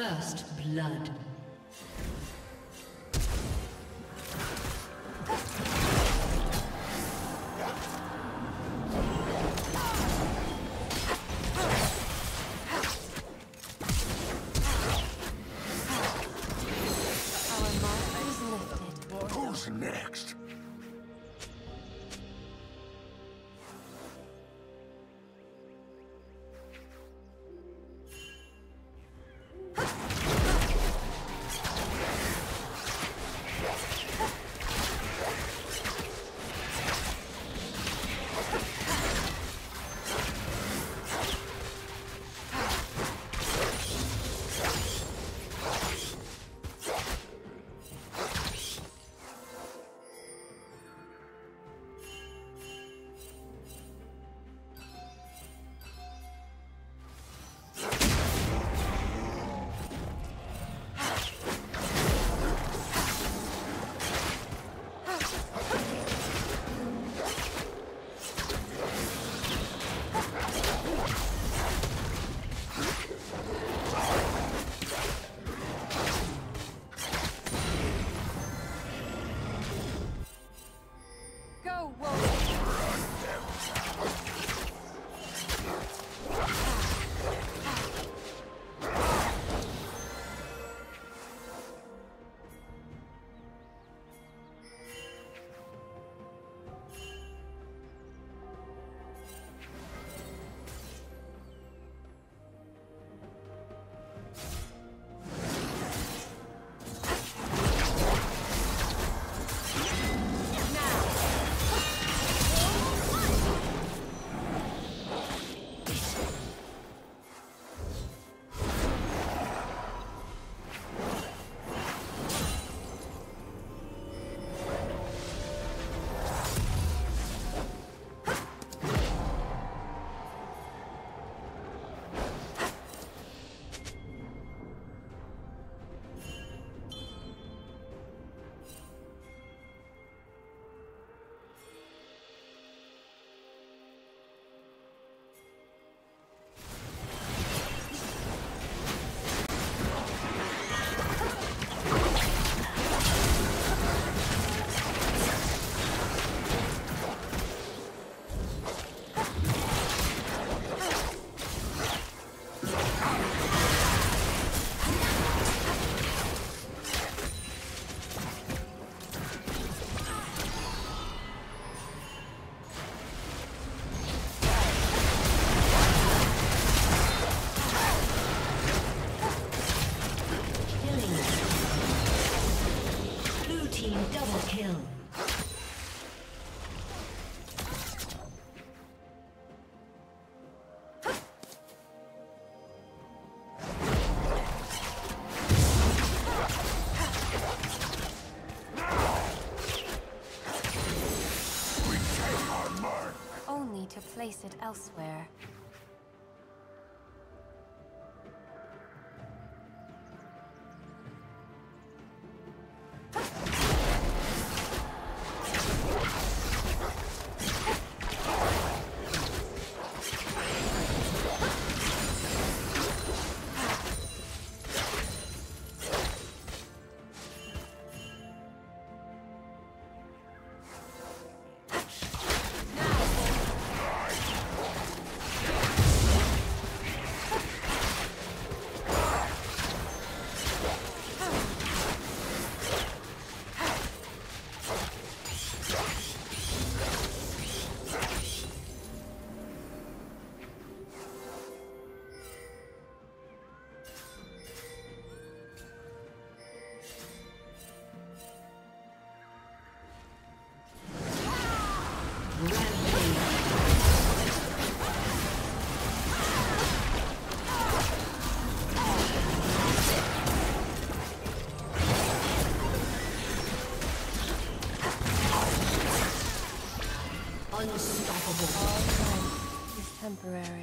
First blood. Elsewhere. Temporary.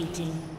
Dominating.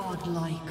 Godlike.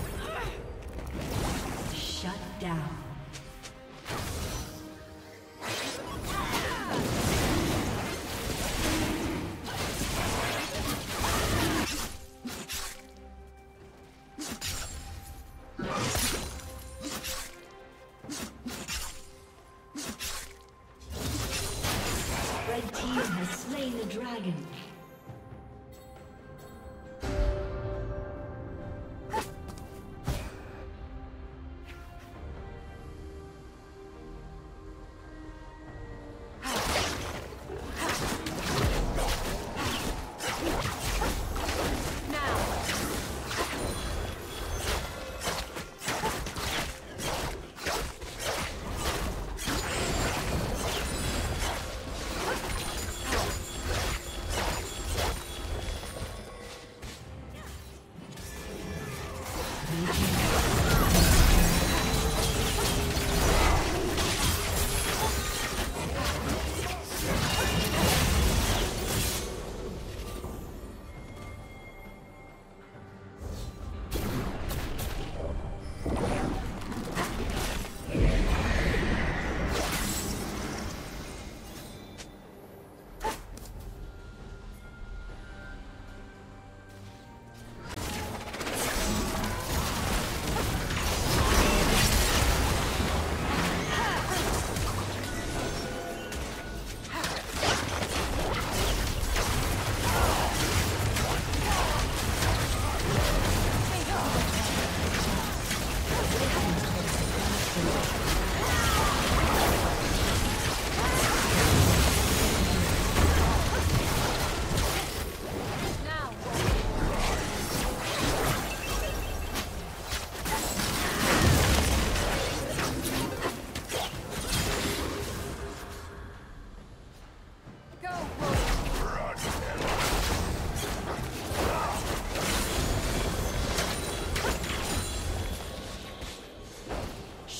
下。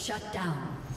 Shut down.